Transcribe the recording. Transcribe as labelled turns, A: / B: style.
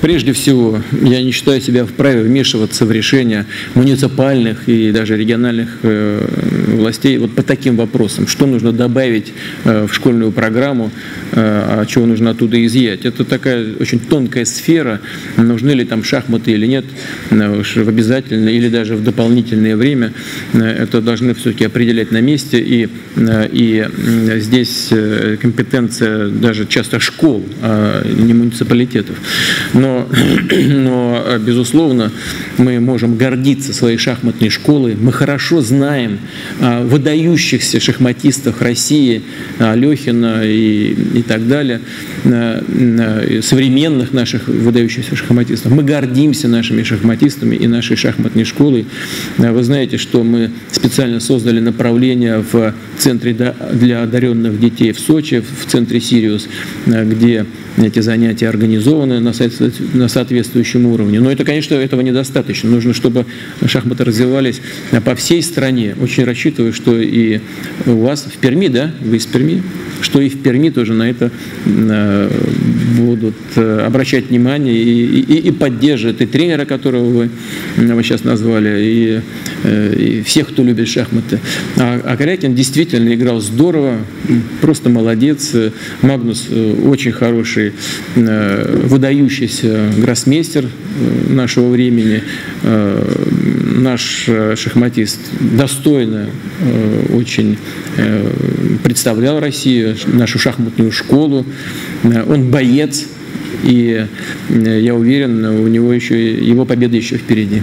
A: Прежде всего, я не считаю себя вправе вмешиваться в решения муниципальных и даже региональных э, властей вот по таким вопросам. Что нужно добавить э, в школьную программу, э, а чего нужно оттуда изъять. Это такая очень тонкая сфера, нужны ли там шахматы или нет, в обязательное или даже в дополнительное время. Это должны все-таки определять на месте. И, и здесь компетенция даже часто школ, а не муниципалитетов. Но но, но, безусловно, мы можем гордиться своей шахматной школой. Мы хорошо знаем а, выдающихся шахматистов России, Алехина и, и так далее, а, современных наших выдающихся шахматистов. Мы гордимся нашими шахматистами и нашей шахматной школой. А, вы знаете, что мы специально создали направление в Центре для одаренных детей в Сочи, в центре «Сириус», где эти занятия организованы на, на соответствующем уровне. Но это, конечно, этого недостаточно. Нужно, чтобы шахматы развивались по всей стране. Очень рассчитываю, что и у вас в Перми, да, вы из Перми, что и в Перми тоже на это э, будут э, обращать внимание и, и, и поддерживать и тренера, которого вы, вы сейчас назвали, и, э, и всех, кто любит шахматы. А, а Корякин действительно играл здорово, просто молодец. Магнус очень хороший, выдающийся гроссмейстер нашего времени, наш шахматист достойно очень представлял Россию, нашу шахматную школу. Он боец, и я уверен, у него еще его победа еще впереди.